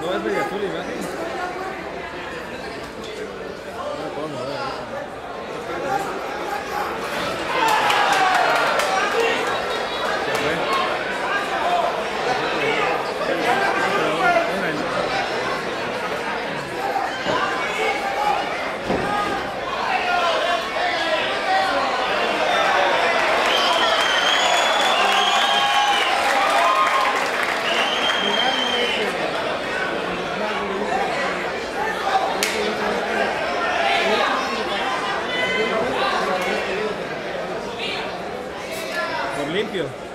No es de gasolina. limpio.